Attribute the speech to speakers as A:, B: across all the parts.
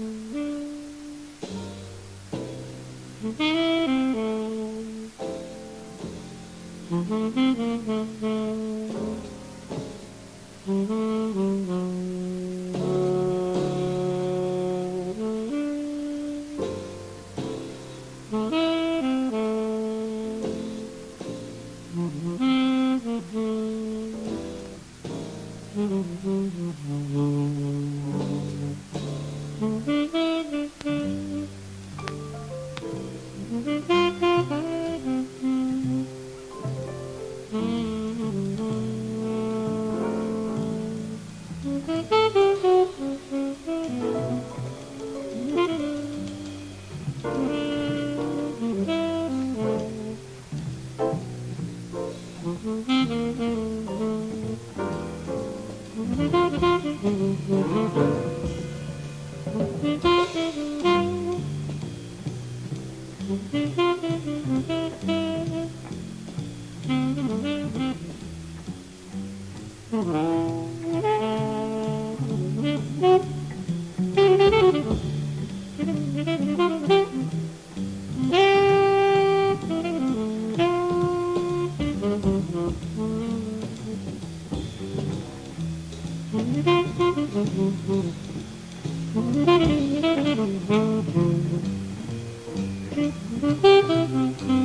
A: Mm-hmm. Mm-hmm.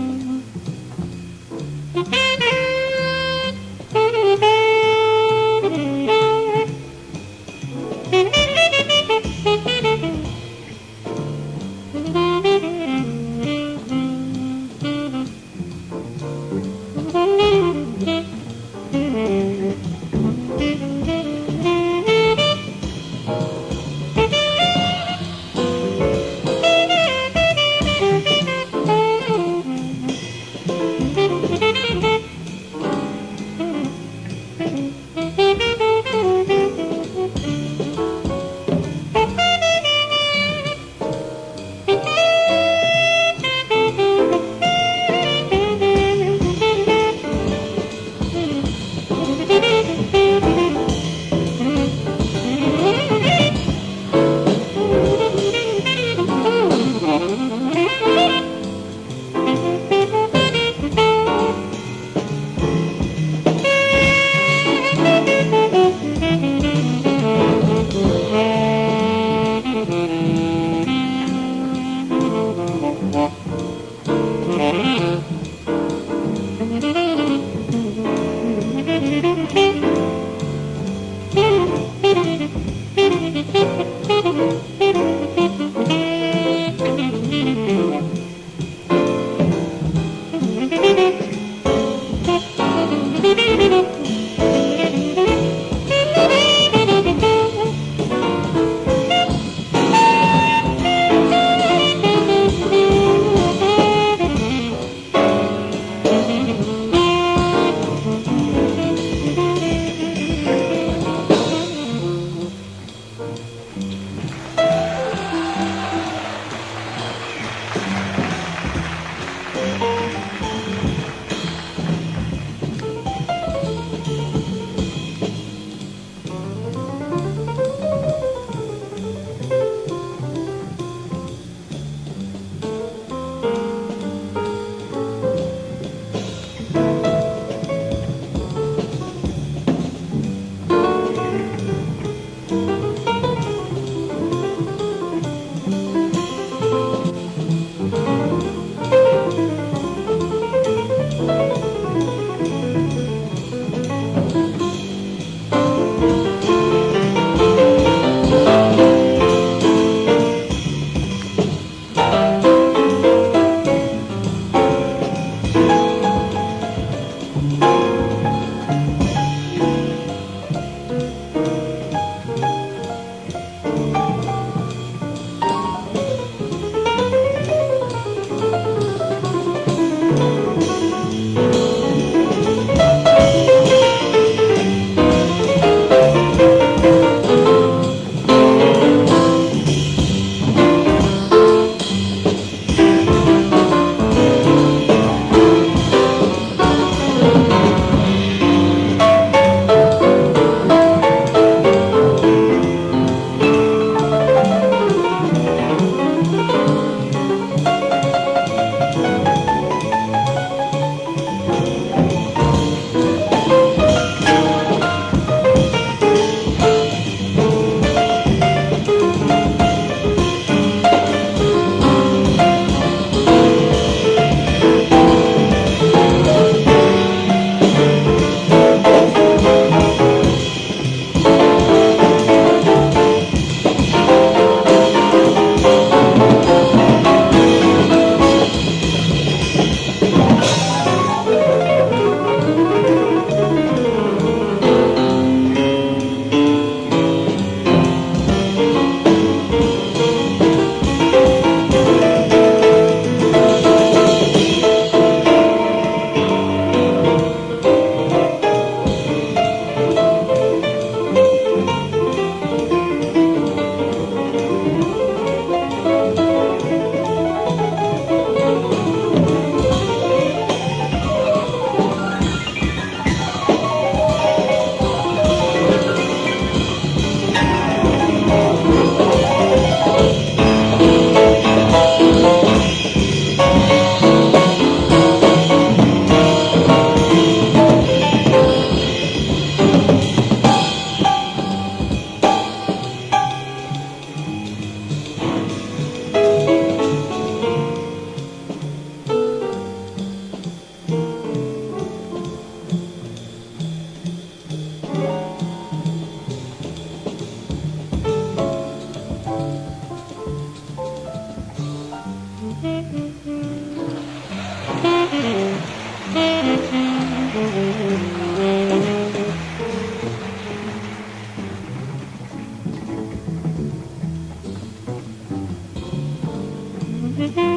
A: Mm-hmm.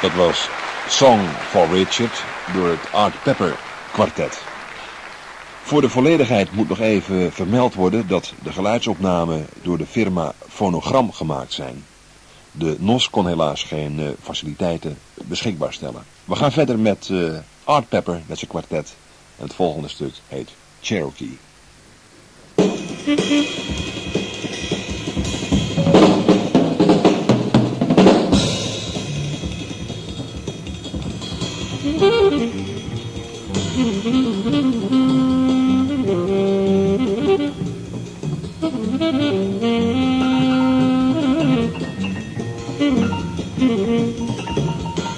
A: Dat was Song for Richard door het Art Pepper kwartet. Voor de volledigheid moet nog even vermeld worden dat de geluidsopnamen door de firma Phonogram gemaakt zijn. De NOS kon helaas geen uh, faciliteiten beschikbaar stellen. We gaan verder met uh, Art Pepper met zijn kwartet. En het volgende stuk heet Cherokee.